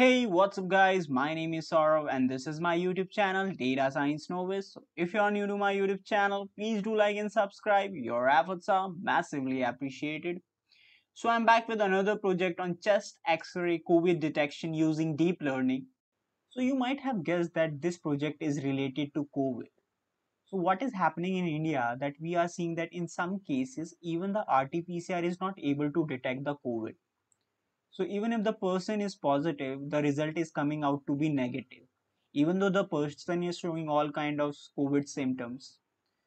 Hey, what's up guys? My name is Saurav and this is my YouTube channel Data Science Novice. So if you are new to my YouTube channel, please do like and subscribe. Your efforts are massively appreciated. So I'm back with another project on chest X-ray COVID detection using deep learning. So you might have guessed that this project is related to COVID. So what is happening in India that we are seeing that in some cases even the RT-PCR is not able to detect the COVID. So even if the person is positive, the result is coming out to be negative, even though the person is showing all kind of COVID symptoms.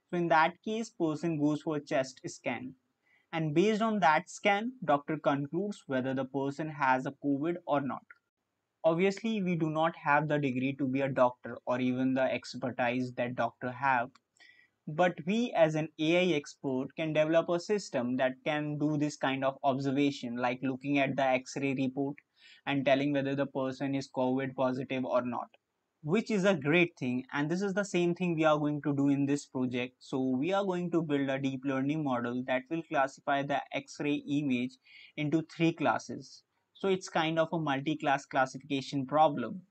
So in that case, person goes for a chest scan. And based on that scan, doctor concludes whether the person has a COVID or not. Obviously, we do not have the degree to be a doctor or even the expertise that doctor have but we as an AI expert can develop a system that can do this kind of observation like looking at the x-ray report and telling whether the person is COVID positive or not which is a great thing. And this is the same thing we are going to do in this project. So we are going to build a deep learning model that will classify the x-ray image into three classes. So it's kind of a multi-class classification problem.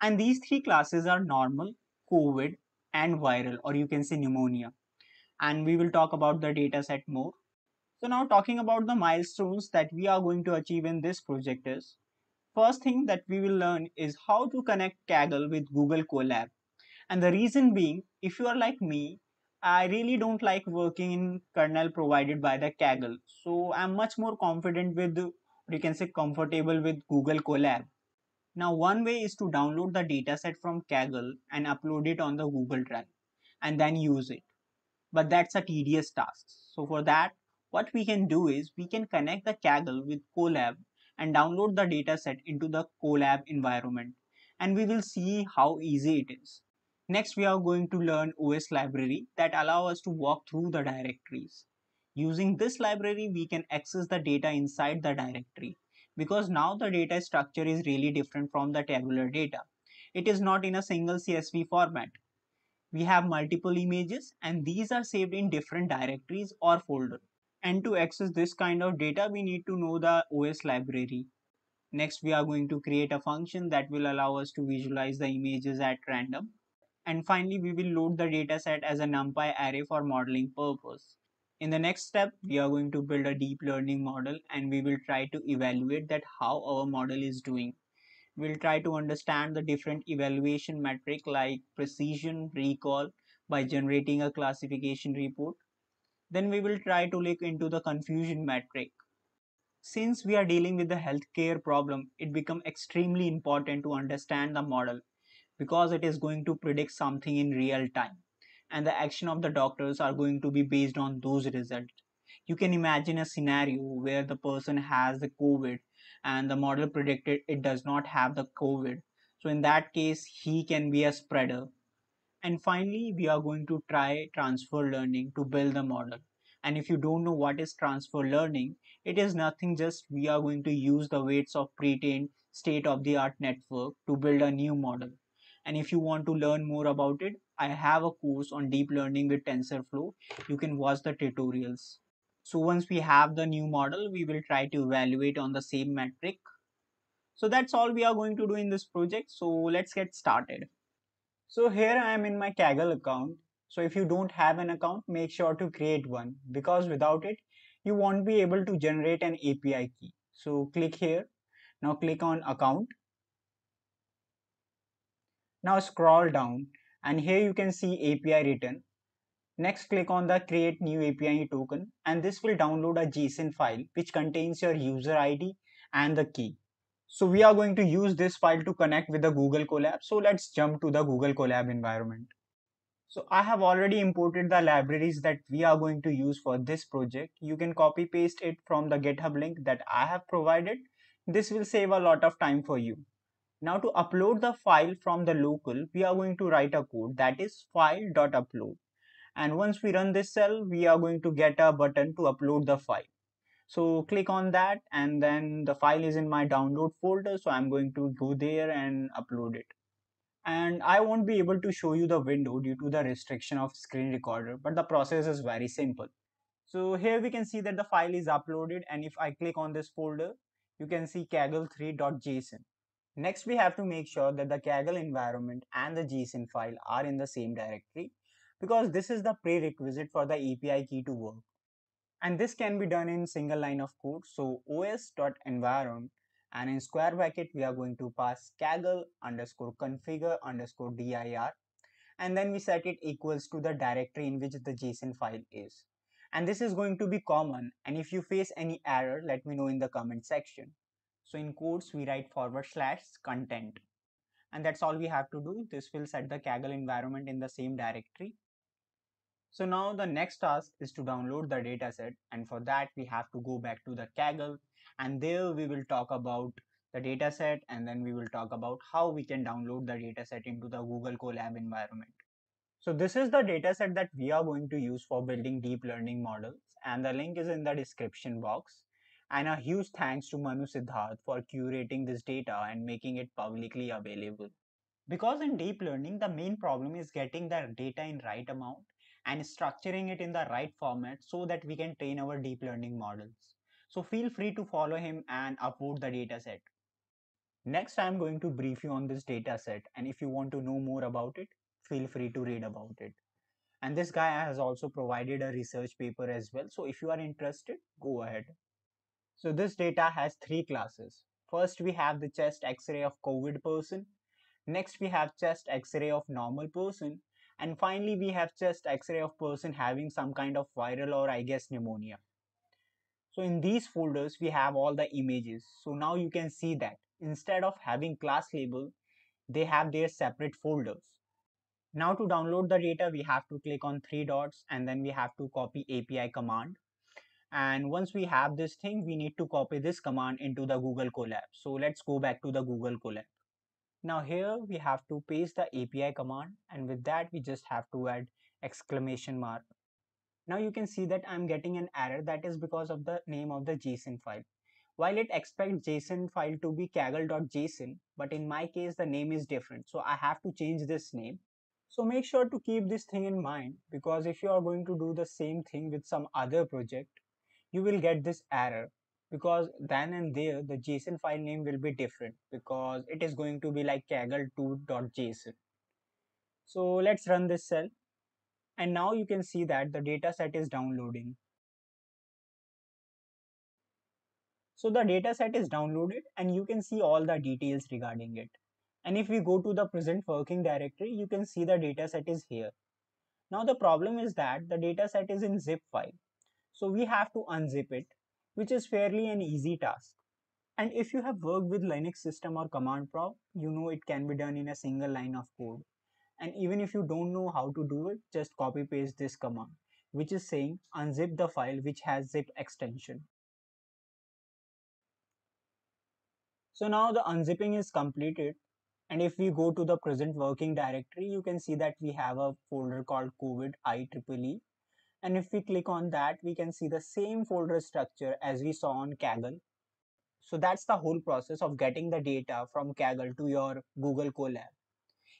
And these three classes are normal covid and viral or you can say pneumonia. And we will talk about the data set more. So now talking about the milestones that we are going to achieve in this project is first thing that we will learn is how to connect Kaggle with Google Colab. And the reason being if you are like me I really don't like working in kernel provided by the Kaggle. So I'm much more confident with you can say comfortable with Google Colab now one way is to download the dataset from Kaggle and upload it on the Google Drive and then use it. But that's a tedious task. So for that, what we can do is we can connect the Kaggle with Colab and download the dataset into the Colab environment and we will see how easy it is. Next, we are going to learn OS library that allow us to walk through the directories. Using this library, we can access the data inside the directory because now the data structure is really different from the tabular data. It is not in a single CSV format. We have multiple images and these are saved in different directories or folder. And to access this kind of data, we need to know the OS library. Next, we are going to create a function that will allow us to visualize the images at random. And finally, we will load the dataset as a NumPy array for modeling purpose. In the next step, we are going to build a deep learning model and we will try to evaluate that how our model is doing. We'll try to understand the different evaluation metric like precision, recall by generating a classification report. Then we will try to look into the confusion metric. Since we are dealing with the healthcare problem, it becomes extremely important to understand the model because it is going to predict something in real time and the action of the doctors are going to be based on those results. You can imagine a scenario where the person has the COVID and the model predicted it does not have the COVID. So in that case, he can be a spreader. And finally, we are going to try transfer learning to build the model. And if you don't know what is transfer learning, it is nothing just we are going to use the weights of pre-trained state-of-the-art network to build a new model. And if you want to learn more about it, I have a course on deep learning with TensorFlow. You can watch the tutorials. So once we have the new model, we will try to evaluate on the same metric. So that's all we are going to do in this project. So let's get started. So here I am in my Kaggle account. So if you don't have an account, make sure to create one because without it, you won't be able to generate an API key. So click here. Now click on account. Now scroll down and here you can see API written. Next click on the create new API token and this will download a JSON file which contains your user ID and the key. So we are going to use this file to connect with the Google Colab. So let's jump to the Google Colab environment. So I have already imported the libraries that we are going to use for this project. You can copy paste it from the GitHub link that I have provided. This will save a lot of time for you. Now to upload the file from the local, we are going to write a code that is file.upload. And once we run this cell, we are going to get a button to upload the file. So click on that and then the file is in my download folder. So I'm going to go there and upload it. And I won't be able to show you the window due to the restriction of screen recorder, but the process is very simple. So here we can see that the file is uploaded and if I click on this folder, you can see kaggle3.json Next, we have to make sure that the Kaggle environment and the JSON file are in the same directory because this is the prerequisite for the API key to work. And this can be done in single line of code. So os.environ and in square bracket, we are going to pass kaggle underscore configure underscore dir and then we set it equals to the directory in which the JSON file is. And this is going to be common and if you face any error, let me know in the comment section. So in quotes, we write forward slash content. And that's all we have to do. This will set the Kaggle environment in the same directory. So now the next task is to download the dataset and for that we have to go back to the Kaggle and there we will talk about the dataset and then we will talk about how we can download the dataset into the Google Colab environment. So this is the dataset that we are going to use for building deep learning models and the link is in the description box. And a huge thanks to Manu Siddharth for curating this data and making it publicly available. Because in deep learning, the main problem is getting the data in right amount and structuring it in the right format so that we can train our deep learning models. So feel free to follow him and upload the dataset. Next, I'm going to brief you on this dataset and if you want to know more about it, feel free to read about it. And this guy has also provided a research paper as well. So if you are interested, go ahead. So this data has three classes. First, we have the chest x-ray of COVID person. Next, we have chest x-ray of normal person. And finally, we have chest x-ray of person having some kind of viral or I guess pneumonia. So in these folders, we have all the images. So now you can see that instead of having class label, they have their separate folders. Now to download the data, we have to click on three dots and then we have to copy API command. And once we have this thing, we need to copy this command into the Google Colab. So let's go back to the Google Colab. Now here we have to paste the API command and with that we just have to add exclamation mark. Now you can see that I'm getting an error that is because of the name of the JSON file. While it expects JSON file to be kaggle.json, but in my case the name is different. So I have to change this name. So make sure to keep this thing in mind because if you are going to do the same thing with some other project, you will get this error because then and there the JSON file name will be different because it is going to be like kaggle2.json. So let's run this cell and now you can see that the data set is downloading. So the data set is downloaded and you can see all the details regarding it. And if we go to the present working directory, you can see the data set is here. Now the problem is that the data set is in zip file so we have to unzip it, which is fairly an easy task. And if you have worked with Linux system or command prompt, you know it can be done in a single line of code. And even if you don't know how to do it, just copy paste this command, which is saying unzip the file which has zip extension. So now the unzipping is completed. And if we go to the present working directory, you can see that we have a folder called COVID IEEE and if we click on that, we can see the same folder structure as we saw on Kaggle. So that's the whole process of getting the data from Kaggle to your Google Colab.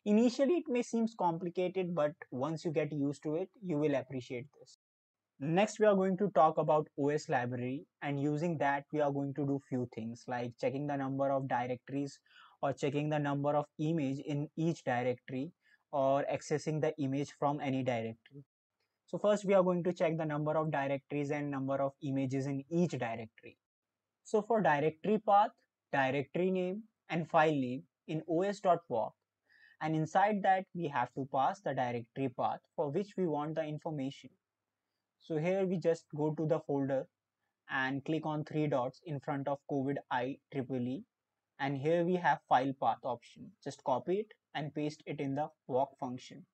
Initially, it may seem complicated, but once you get used to it, you will appreciate this. Next, we are going to talk about OS library and using that, we are going to do few things like checking the number of directories or checking the number of image in each directory or accessing the image from any directory. So first we are going to check the number of directories and number of images in each directory. So for directory path, directory name and file name in os.walk and inside that we have to pass the directory path for which we want the information. So here we just go to the folder and click on three dots in front of COVID I IEEE and here we have file path option. Just copy it and paste it in the walk function.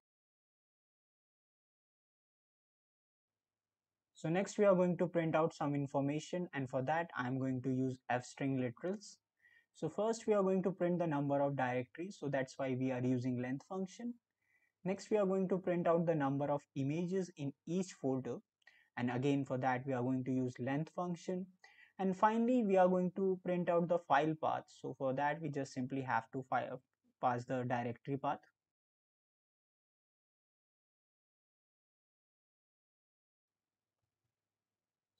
So next we are going to print out some information and for that I'm going to use f-string literals. So first we are going to print the number of directories so that's why we are using length function. Next we are going to print out the number of images in each folder and again for that we are going to use length function and finally we are going to print out the file path so for that we just simply have to pass the directory path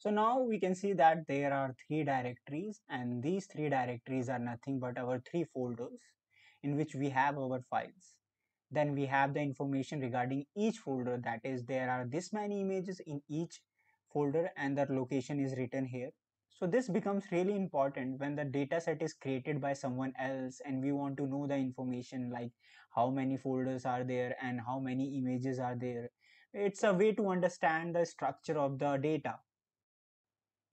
So now we can see that there are three directories and these three directories are nothing but our three folders in which we have our files. Then we have the information regarding each folder that is there are this many images in each folder and their location is written here. So this becomes really important when the data set is created by someone else and we want to know the information like how many folders are there and how many images are there. It's a way to understand the structure of the data.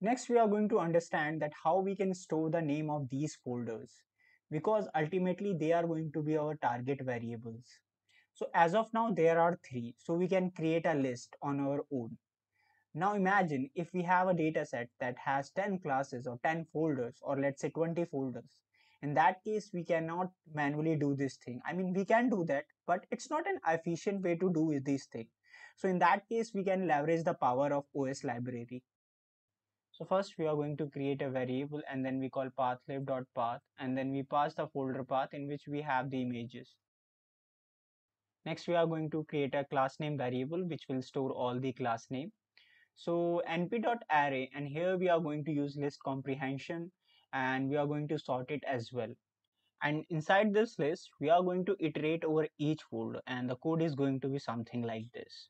Next, we are going to understand that how we can store the name of these folders because ultimately they are going to be our target variables. So as of now, there are three. So we can create a list on our own. Now imagine if we have a data set that has 10 classes or 10 folders or let's say 20 folders. In that case, we cannot manually do this thing. I mean, we can do that, but it's not an efficient way to do this thing. So in that case, we can leverage the power of OS library. So first we are going to create a variable and then we call pathlib.path and then we pass the folder path in which we have the images. Next we are going to create a class name variable which will store all the class name. So np.array and here we are going to use list comprehension and we are going to sort it as well. And inside this list we are going to iterate over each folder and the code is going to be something like this.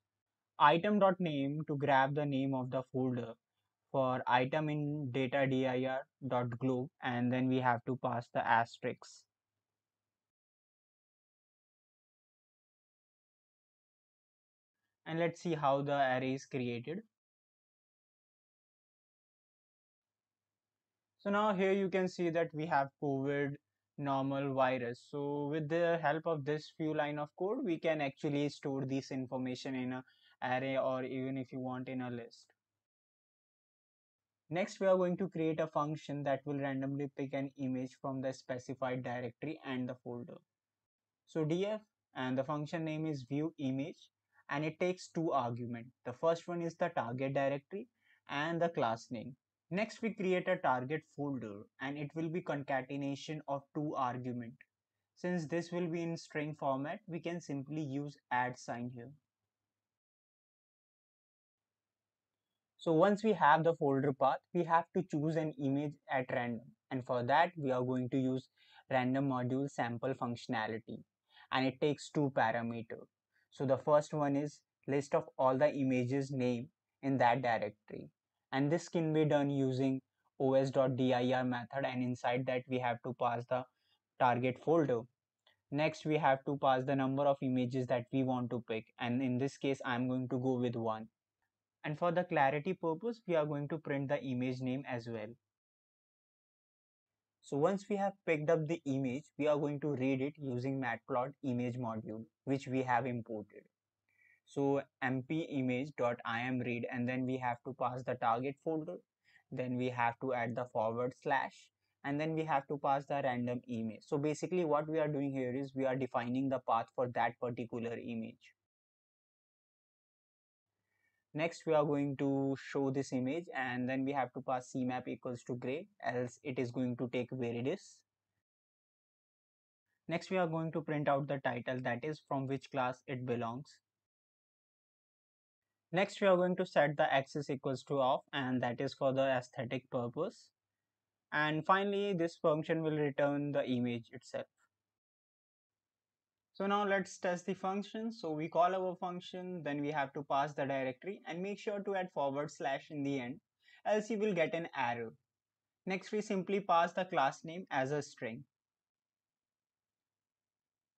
Item.name to grab the name of the folder for item in data dir dot glob and then we have to pass the asterisk. And let's see how the array is created. So now here you can see that we have covid normal virus. So with the help of this few line of code we can actually store this information in a array or even if you want in a list Next, we are going to create a function that will randomly pick an image from the specified directory and the folder. So df and the function name is view image and it takes two arguments. The first one is the target directory and the class name. Next, we create a target folder and it will be concatenation of two argument. Since this will be in string format, we can simply use add sign here. So once we have the folder path, we have to choose an image at random. And for that, we are going to use random module sample functionality. And it takes two parameters. So the first one is list of all the images name in that directory. And this can be done using os.dir method and inside that we have to pass the target folder. Next, we have to pass the number of images that we want to pick. And in this case, I'm going to go with one and for the clarity purpose we are going to print the image name as well. So once we have picked up the image we are going to read it using matplotlib image module which we have imported. So mp image.im read and then we have to pass the target folder. Then we have to add the forward slash and then we have to pass the random image. So basically what we are doing here is we are defining the path for that particular image Next, we are going to show this image and then we have to pass cmap equals to gray else it is going to take viridis. Next, we are going to print out the title that is from which class it belongs. Next, we are going to set the axis equals to off and that is for the aesthetic purpose. And finally, this function will return the image itself. So now let's test the function. So we call our function, then we have to pass the directory and make sure to add forward slash in the end, else you will get an error. Next, we simply pass the class name as a string.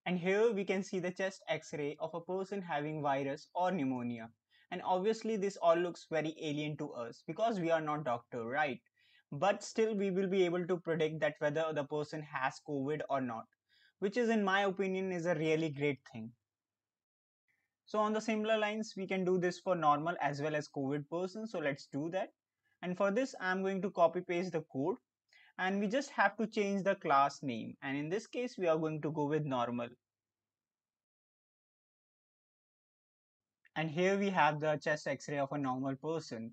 And here we can see the chest x-ray of a person having virus or pneumonia. And obviously this all looks very alien to us because we are not doctor, right? But still we will be able to predict that whether the person has COVID or not which is in my opinion is a really great thing. So on the similar lines, we can do this for normal as well as COVID person. So let's do that. And for this, I'm going to copy paste the code and we just have to change the class name. And in this case, we are going to go with normal. And here we have the chest x-ray of a normal person.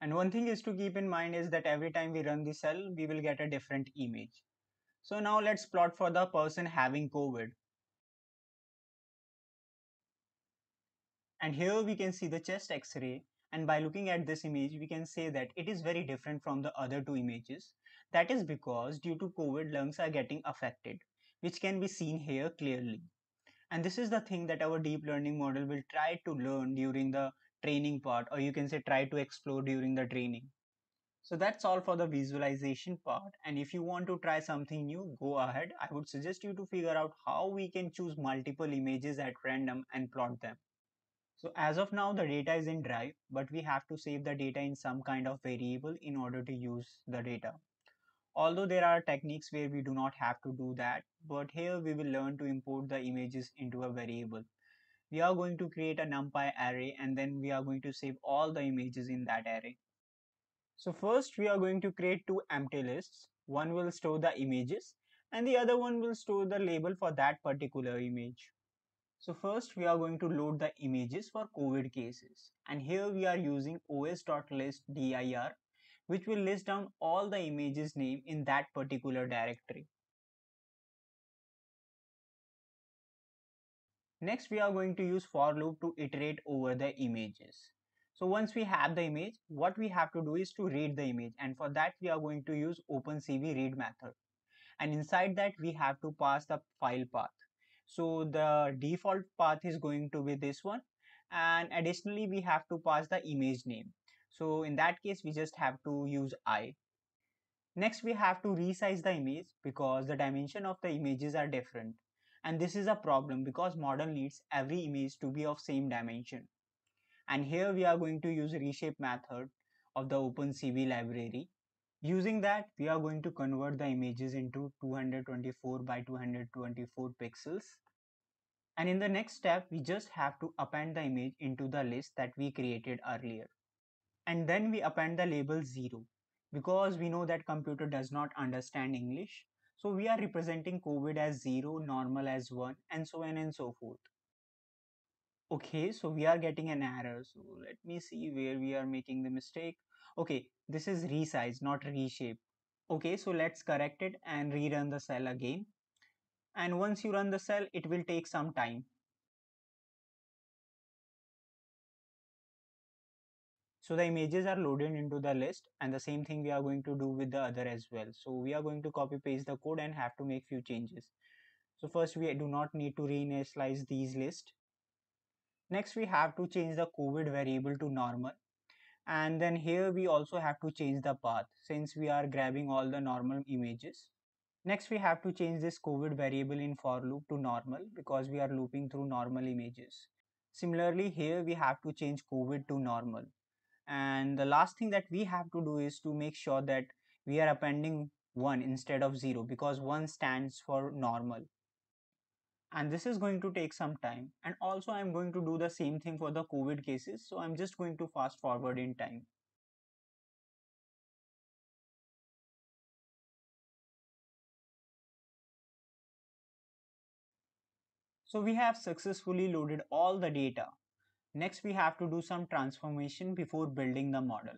And one thing is to keep in mind is that every time we run the cell, we will get a different image. So now let's plot for the person having COVID. And here we can see the chest x-ray And by looking at this image, we can say that it is very different from the other two images. That is because due to COVID, lungs are getting affected, which can be seen here clearly. And this is the thing that our deep learning model will try to learn during the training part, or you can say try to explore during the training. So that's all for the visualization part. And if you want to try something new, go ahead. I would suggest you to figure out how we can choose multiple images at random and plot them. So as of now, the data is in Drive, but we have to save the data in some kind of variable in order to use the data. Although there are techniques where we do not have to do that, but here we will learn to import the images into a variable. We are going to create a NumPy array and then we are going to save all the images in that array. So first we are going to create two empty lists. One will store the images and the other one will store the label for that particular image. So first we are going to load the images for COVID cases and here we are using os.listdir which will list down all the images name in that particular directory. Next we are going to use for loop to iterate over the images. So once we have the image, what we have to do is to read the image and for that we are going to use OpenCV read method. And inside that we have to pass the file path. So the default path is going to be this one and additionally we have to pass the image name. So in that case we just have to use i. Next we have to resize the image because the dimension of the images are different. And this is a problem because model needs every image to be of same dimension and here we are going to use reshape method of the OpenCV library. Using that, we are going to convert the images into 224 by 224 pixels. And in the next step, we just have to append the image into the list that we created earlier. And then we append the label 0 because we know that computer does not understand English. So we are representing COVID as 0, normal as 1 and so on and so forth. Okay, so we are getting an error. So let me see where we are making the mistake. Okay, this is resize, not reshape. Okay, so let's correct it and rerun the cell again. And once you run the cell, it will take some time. So the images are loaded into the list and the same thing we are going to do with the other as well. So we are going to copy paste the code and have to make few changes. So first we do not need to reinitialize these lists Next, we have to change the COVID variable to normal. And then here we also have to change the path since we are grabbing all the normal images. Next, we have to change this COVID variable in for loop to normal because we are looping through normal images. Similarly, here we have to change COVID to normal. And the last thing that we have to do is to make sure that we are appending 1 instead of 0 because 1 stands for normal and this is going to take some time and also I'm going to do the same thing for the COVID cases so I'm just going to fast forward in time. So we have successfully loaded all the data. Next we have to do some transformation before building the model.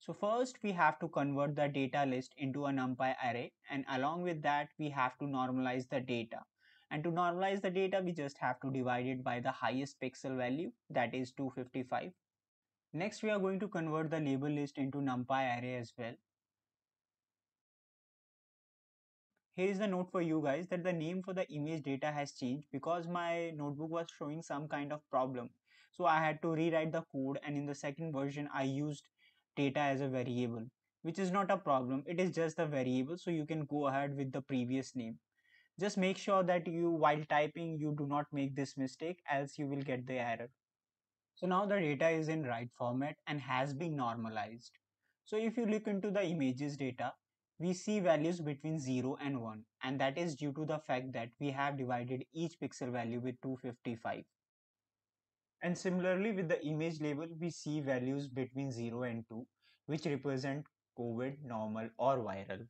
So first we have to convert the data list into a NumPy array and along with that we have to normalize the data. And to normalize the data, we just have to divide it by the highest pixel value, that is 255. Next, we are going to convert the label list into NumPy array as well. Here is the note for you guys that the name for the image data has changed because my notebook was showing some kind of problem. So I had to rewrite the code and in the second version I used data as a variable which is not a problem. It is just a variable so you can go ahead with the previous name just make sure that you while typing you do not make this mistake else you will get the error. So now the data is in right format and has been normalized. So if you look into the images data we see values between 0 and 1 and that is due to the fact that we have divided each pixel value with 255 and similarly with the image label we see values between 0 and 2 which represent covid normal or viral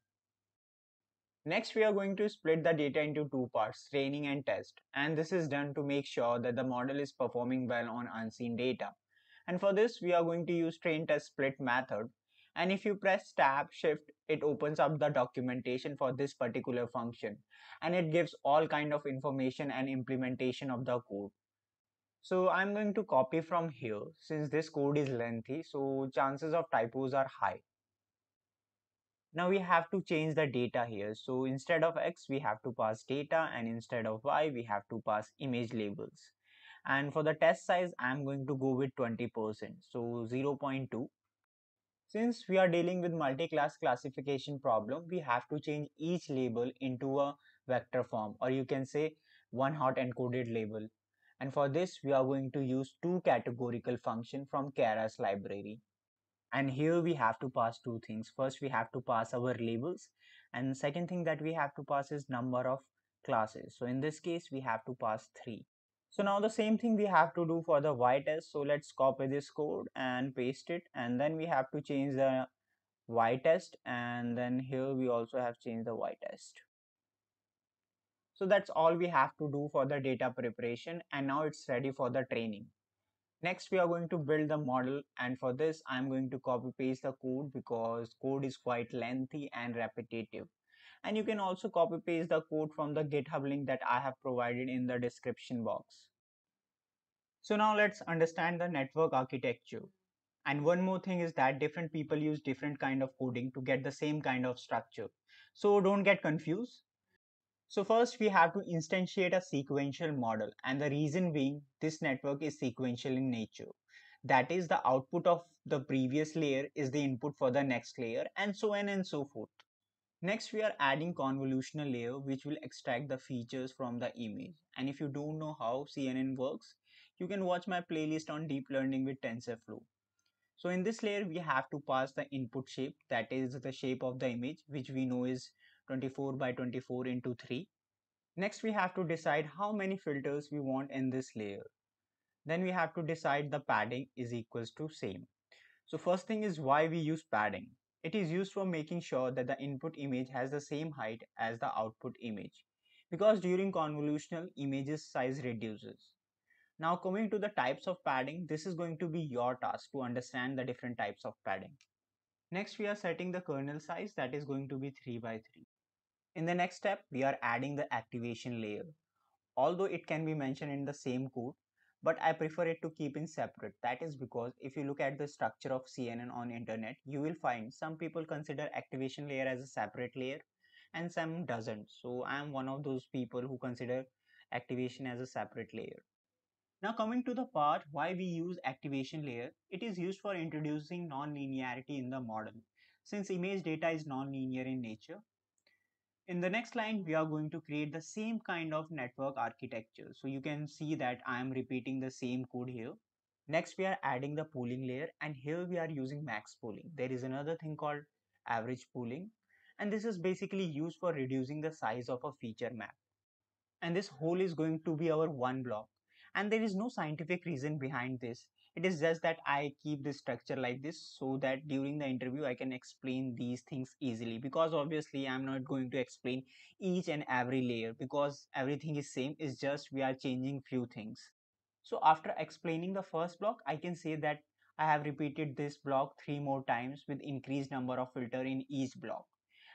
Next, we are going to split the data into two parts, training and test. And this is done to make sure that the model is performing well on unseen data. And for this, we are going to use train test split method. And if you press tab shift, it opens up the documentation for this particular function. And it gives all kind of information and implementation of the code. So I'm going to copy from here since this code is lengthy so chances of typos are high. Now we have to change the data here. So instead of X we have to pass data and instead of Y we have to pass image labels. And for the test size I'm going to go with 20%. So 0.2. Since we are dealing with multi-class classification problem we have to change each label into a vector form or you can say one hot encoded label and for this we are going to use to categorical function from Keras library and here we have to pass two things. First we have to pass our labels. And second thing that we have to pass is number of classes. So in this case we have to pass three. So now the same thing we have to do for the y test. So let's copy this code and paste it. And then we have to change the y test. And then here we also have changed the y test. So that's all we have to do for the data preparation. And now it's ready for the training. Next we are going to build the model and for this I'm going to copy paste the code because code is quite lengthy and repetitive. And you can also copy paste the code from the github link that I have provided in the description box. So now let's understand the network architecture. And one more thing is that different people use different kind of coding to get the same kind of structure. So don't get confused. So first we have to instantiate a sequential model and the reason being this network is sequential in nature. That is the output of the previous layer is the input for the next layer and so on and so forth. Next we are adding convolutional layer which will extract the features from the image and if you don't know how CNN works you can watch my playlist on deep learning with TensorFlow. So in this layer we have to pass the input shape that is the shape of the image which we know is 24 by 24 into 3. Next we have to decide how many filters we want in this layer. Then we have to decide the padding is equals to same. So first thing is why we use padding. It is used for making sure that the input image has the same height as the output image because during convolutional images size reduces. Now coming to the types of padding, this is going to be your task to understand the different types of padding. Next we are setting the kernel size that is going to be 3 by 3. In the next step, we are adding the activation layer. Although it can be mentioned in the same code, but I prefer it to keep in separate. That is because if you look at the structure of CNN on internet, you will find some people consider activation layer as a separate layer and some doesn't. So I am one of those people who consider activation as a separate layer. Now coming to the part why we use activation layer, it is used for introducing non-linearity in the model. Since image data is non-linear in nature, in the next line, we are going to create the same kind of network architecture. So you can see that I am repeating the same code here. Next, we are adding the pooling layer and here we are using max pooling. There is another thing called average pooling and this is basically used for reducing the size of a feature map. And this whole is going to be our one block and there is no scientific reason behind this it is just that i keep this structure like this so that during the interview i can explain these things easily because obviously i'm not going to explain each and every layer because everything is same it's just we are changing few things. So after explaining the first block i can say that i have repeated this block three more times with increased number of filter in each block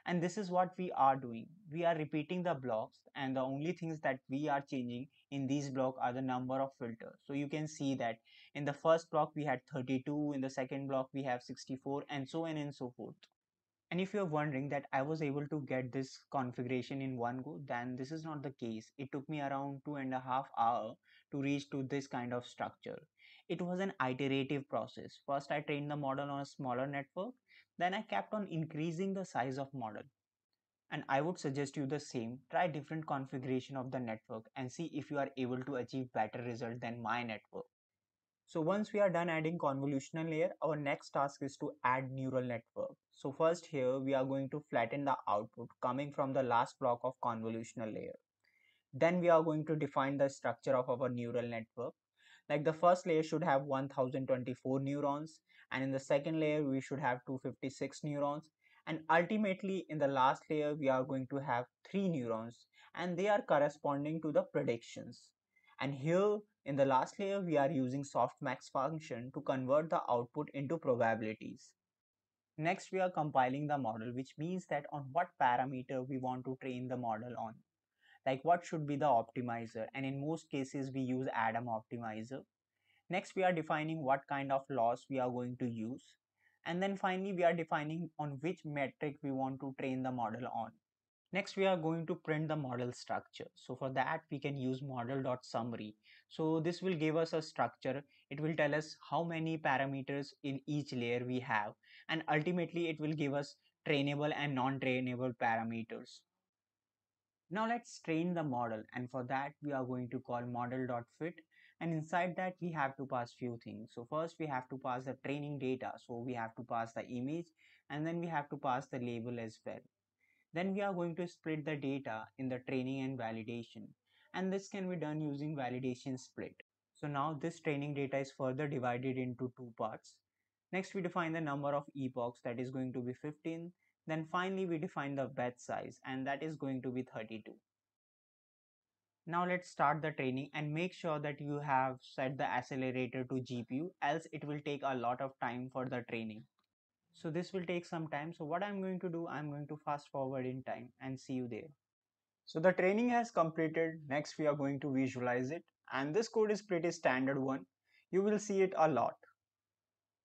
and this is what we are doing we are repeating the blocks and the only things that we are changing in these block are the number of filters so you can see that in the first block we had 32 in the second block we have 64 and so on and so forth and if you're wondering that I was able to get this configuration in one go, then this is not the case. It took me around two and a half hour to reach to this kind of structure. It was an iterative process. First, I trained the model on a smaller network. Then I kept on increasing the size of model. And I would suggest you the same. Try different configuration of the network and see if you are able to achieve better result than my network. So once we are done adding convolutional layer, our next task is to add neural network. So first here we are going to flatten the output coming from the last block of convolutional layer. Then we are going to define the structure of our neural network. Like the first layer should have 1024 neurons and in the second layer we should have 256 neurons. And ultimately in the last layer we are going to have three neurons and they are corresponding to the predictions. And here in the last layer we are using softmax function to convert the output into probabilities. Next we are compiling the model which means that on what parameter we want to train the model on like what should be the optimizer? And in most cases we use adam optimizer. Next we are defining what kind of loss we are going to use. And then finally we are defining on which metric we want to train the model on. Next we are going to print the model structure. So for that we can use model.summary so this will give us a structure. It will tell us how many parameters in each layer we have. And ultimately it will give us trainable and non-trainable parameters now let's train the model and for that we are going to call model.fit and inside that we have to pass few things. So first we have to pass the training data. So we have to pass the image and then we have to pass the label as well. Then we are going to split the data in the training and validation and this can be done using validation split. So now this training data is further divided into two parts. Next we define the number of epochs. That is going to be 15 then finally we define the batch size and that is going to be 32. Now let's start the training and make sure that you have set the accelerator to GPU else it will take a lot of time for the training. So this will take some time. So what I'm going to do, I'm going to fast forward in time and see you there. So the training has completed. Next we are going to visualize it and this code is pretty standard one. You will see it a lot.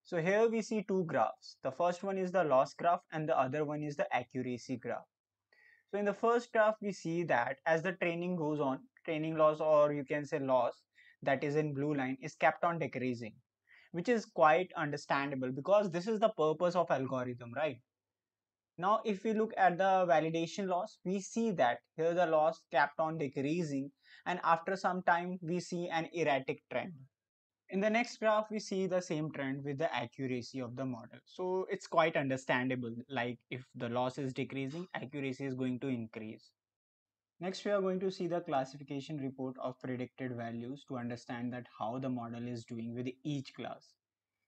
So here we see two graphs. The first one is the loss graph and the other one is the accuracy graph. So in the first graph, we see that as the training goes on, training loss or you can say loss that is in blue line is kept on decreasing, which is quite understandable because this is the purpose of algorithm, right? Now, if we look at the validation loss, we see that here the loss kept on decreasing and after some time we see an erratic trend. In the next graph, we see the same trend with the accuracy of the model. So it's quite understandable, like if the loss is decreasing, accuracy is going to increase. Next, we are going to see the classification report of predicted values to understand that how the model is doing with each class.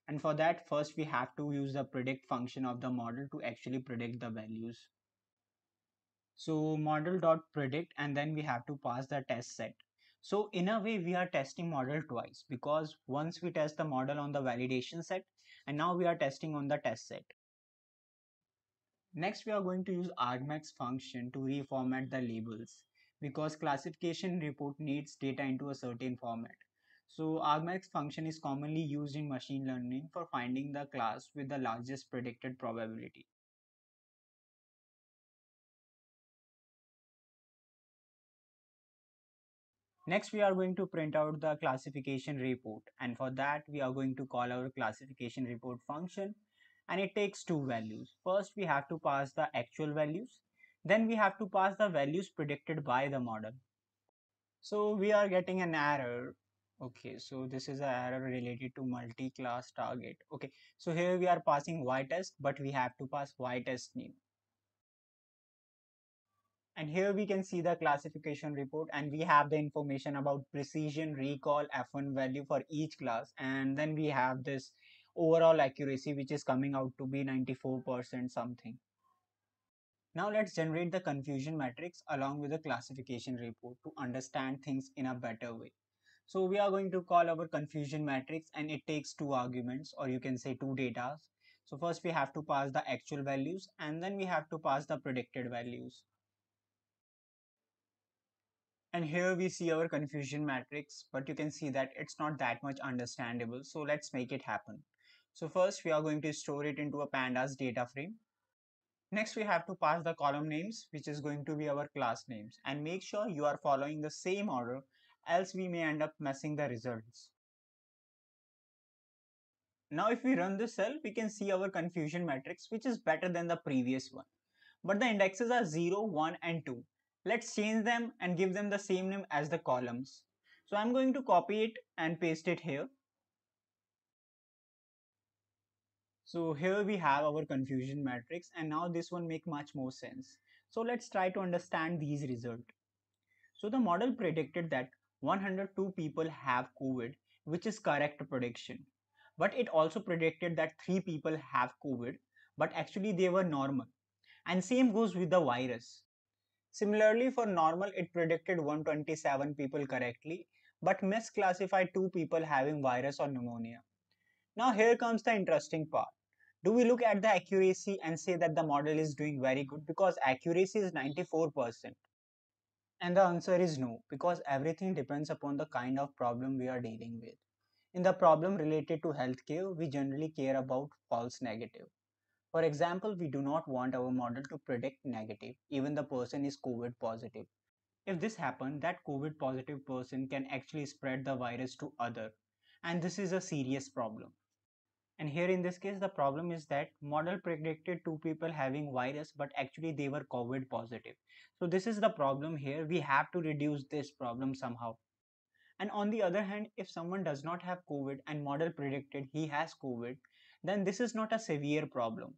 And for that, first we have to use the predict function of the model to actually predict the values. So model.predict and then we have to pass the test set. So in a way, we are testing model twice because once we test the model on the validation set and now we are testing on the test set. Next, we are going to use argmax function to reformat the labels because classification report needs data into a certain format. So argmax function is commonly used in machine learning for finding the class with the largest predicted probability. Next, we are going to print out the classification report. And for that, we are going to call our classification report function. And it takes two values. First, we have to pass the actual values. Then we have to pass the values predicted by the model. So we are getting an error. Okay, so this is an error related to multi-class target. Okay, so here we are passing y-test, but we have to pass y-test name and here we can see the classification report and we have the information about precision recall f1 value for each class. And then we have this overall accuracy which is coming out to be 94% something. Now let's generate the confusion matrix along with the classification report to understand things in a better way. So we are going to call our confusion matrix and it takes two arguments or you can say two data. So first we have to pass the actual values and then we have to pass the predicted values and here we see our confusion matrix, but you can see that it's not that much understandable. So let's make it happen. So first we are going to store it into a pandas data frame. Next we have to pass the column names, which is going to be our class names and make sure you are following the same order else we may end up messing the results. Now if we run this cell, we can see our confusion matrix, which is better than the previous one. But the indexes are 0, 1 and 2 let's change them and give them the same name as the columns. So I'm going to copy it and paste it here. So here we have our confusion matrix and now this one make much more sense. So let's try to understand these results. So the model predicted that 102 people have COVID, which is correct prediction. But it also predicted that 3 people have COVID, but actually they were normal. And same goes with the virus. Similarly, for normal, it predicted 127 people correctly, but misclassified two people having virus or pneumonia. Now here comes the interesting part. Do we look at the accuracy and say that the model is doing very good because accuracy is 94%. And the answer is no, because everything depends upon the kind of problem we are dealing with. In the problem related to healthcare, we generally care about false negative. For example, we do not want our model to predict negative, even the person is COVID positive. If this happens, that COVID positive person can actually spread the virus to other, and this is a serious problem. And here in this case, the problem is that model predicted two people having virus, but actually they were COVID positive. So this is the problem here. We have to reduce this problem somehow. And on the other hand, if someone does not have COVID and model predicted he has COVID, then this is not a severe problem.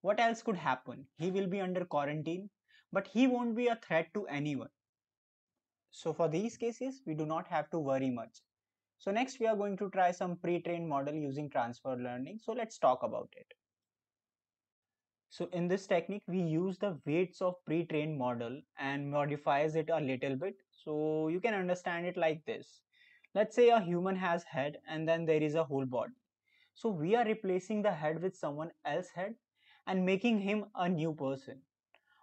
What else could happen? He will be under quarantine, but he won't be a threat to anyone. So for these cases, we do not have to worry much. So next we are going to try some pre-trained model using transfer learning. So let's talk about it. So in this technique, we use the weights of pre-trained model and modifies it a little bit. So you can understand it like this. Let's say a human has head and then there is a whole body. So we are replacing the head with someone else head and making him a new person.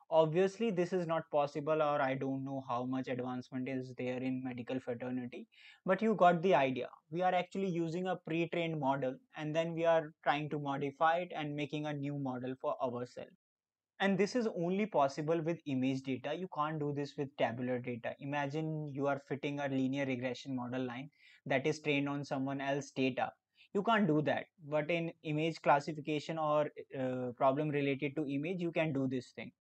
Obviously this is not possible or i don't know how much advancement is there in medical fraternity but you got the idea. We are actually using a pre-trained model and then we are trying to modify it and making a new model for ourselves. And this is only possible with image data. You can't do this with tabular data. Imagine you are fitting a linear regression model line that is trained on someone else data you can't do that but in image classification or uh, problem related to image you can do this thing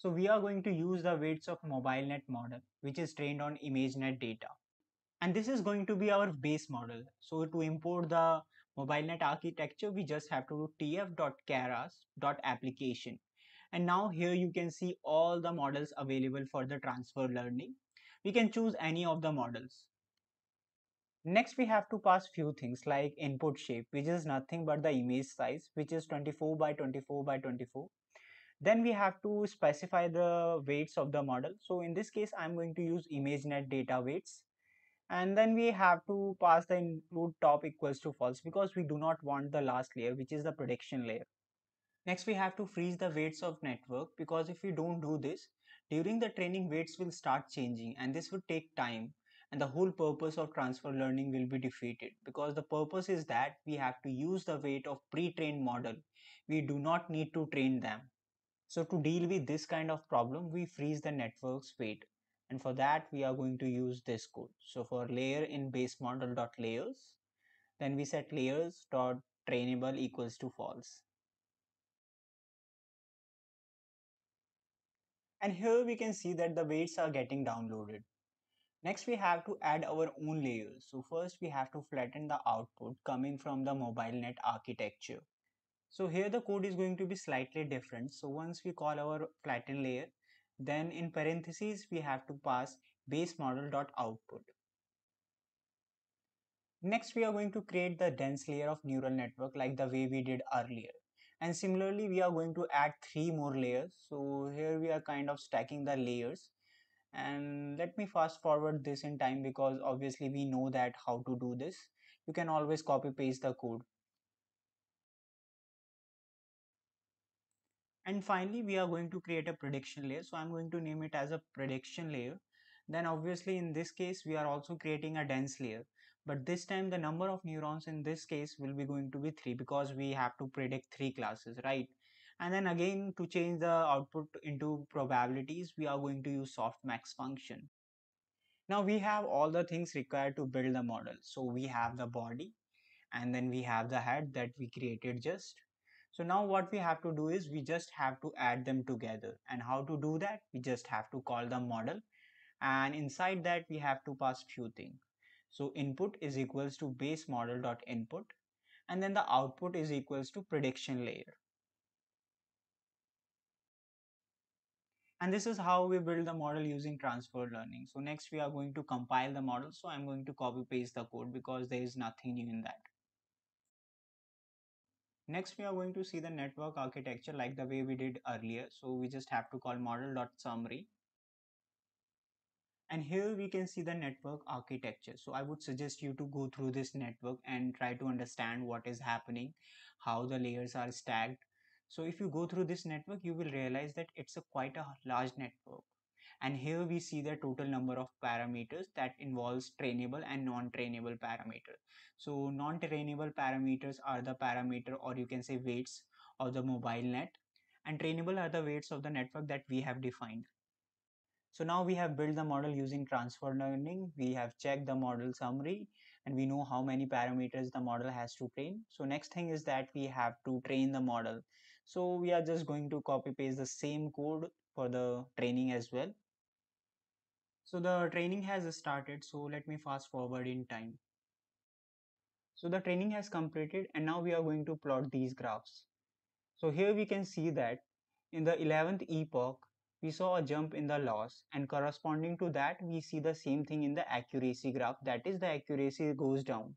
so we are going to use the weights of MobileNet model, which is trained on ImageNet data. And this is going to be our base model. So to import the MobileNet architecture, we just have to do tf.keras.application. And now here you can see all the models available for the transfer learning. We can choose any of the models. Next, we have to pass few things like input shape, which is nothing but the image size, which is 24 by 24 by 24 then we have to specify the weights of the model. So in this case, I'm going to use ImageNet data weights. And then we have to pass the include top equals to false because we do not want the last layer, which is the prediction layer. Next, we have to freeze the weights of network because if we don't do this, during the training weights will start changing and this would take time and the whole purpose of transfer learning will be defeated because the purpose is that we have to use the weight of pre-trained model. We do not need to train them. So to deal with this kind of problem, we freeze the network's weight. And for that, we are going to use this code. So for layer in base model dot layers, then we set layers dot trainable equals to false. And here we can see that the weights are getting downloaded. Next, we have to add our own layers. So first we have to flatten the output coming from the MobileNet architecture. So here the code is going to be slightly different. So once we call our flatten layer, then in parentheses, we have to pass base model dot output. Next, we are going to create the dense layer of neural network like the way we did earlier. And similarly, we are going to add three more layers. So here we are kind of stacking the layers. And let me fast forward this in time because obviously we know that how to do this. You can always copy paste the code. And finally, we are going to create a prediction layer. So I'm going to name it as a prediction layer. Then obviously in this case, we are also creating a dense layer. But this time the number of neurons in this case will be going to be three because we have to predict three classes, right? And then again, to change the output into probabilities, we are going to use softmax function. Now we have all the things required to build the model. So we have the body and then we have the head that we created just so now what we have to do is we just have to add them together. And how to do that? We just have to call the model. And inside that we have to pass few things. So input is equals to base model dot input. And then the output is equals to prediction layer. And this is how we build the model using transfer learning. So next we are going to compile the model. So I'm going to copy paste the code because there is nothing new in that. Next, we are going to see the network architecture like the way we did earlier. So we just have to call model.summary. And here we can see the network architecture. So I would suggest you to go through this network and try to understand what is happening, how the layers are stacked. So if you go through this network, you will realize that it's a quite a large network. and here we see the total number of parameters that involves trainable and non-trainable parameters. so non-trainable parameters are the parameter or you can say weights of the mobile net. And trainable are the weights of the network that we have defined. So now we have built the model using transfer learning. We have checked the model summary and we know how many parameters the model has to train. So next thing is that we have to train the model so we are just going to copy paste the same code for the training as well so the training has started. So let me fast forward in time. So the training has completed and now we are going to plot these graphs. So here we can see that in the 11th epoch, we saw a jump in the loss and corresponding to that, we see the same thing in the accuracy graph. That is the accuracy goes down.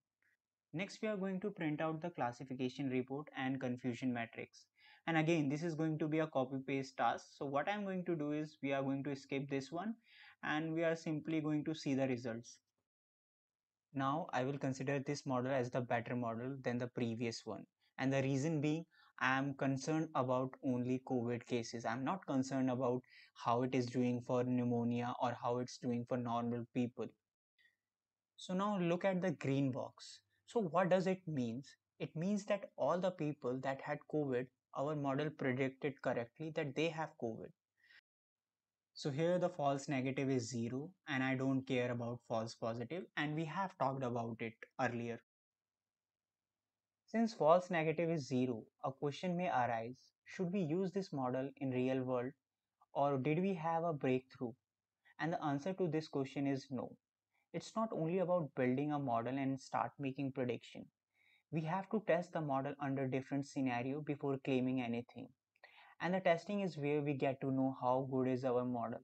Next, we are going to print out the classification report and confusion matrix. And again, this is going to be a copy paste task. So what I'm going to do is we are going to skip this one and we are simply going to see the results. Now I will consider this model as the better model than the previous one. And the reason being, I am concerned about only COVID cases. I'm not concerned about how it is doing for pneumonia or how it's doing for normal people. So now look at the green box. So what does it mean? It means that all the people that had COVID, our model predicted correctly that they have COVID. So here the false negative is 0 and I don't care about false positive and we have talked about it earlier. Since false negative is 0, a question may arise, should we use this model in real world or did we have a breakthrough? And the answer to this question is no. It's not only about building a model and start making prediction. We have to test the model under different scenario before claiming anything. And the testing is where we get to know how good is our model.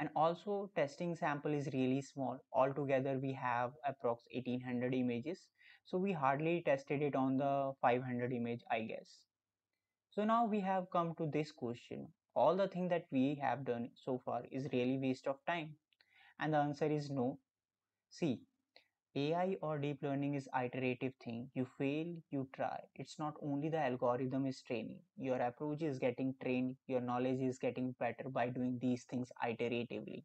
And also testing sample is really small. Altogether we have approx 1800 images. So we hardly tested it on the 500 image i guess. So now we have come to this question. All the thing that we have done so far is really waste of time. And the answer is no. See AI or deep learning is iterative thing. You fail, you try. It's not only the algorithm is training. Your approach is getting trained. Your knowledge is getting better by doing these things iteratively.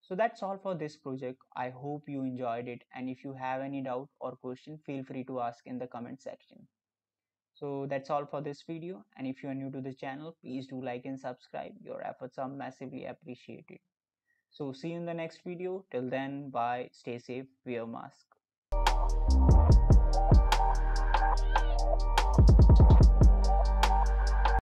So that's all for this project. I hope you enjoyed it. And if you have any doubt or question, feel free to ask in the comment section. So that's all for this video. And if you are new to the channel, please do like and subscribe. Your efforts are massively appreciated. So see you in the next video. Till then, bye. Stay safe. Wear mask.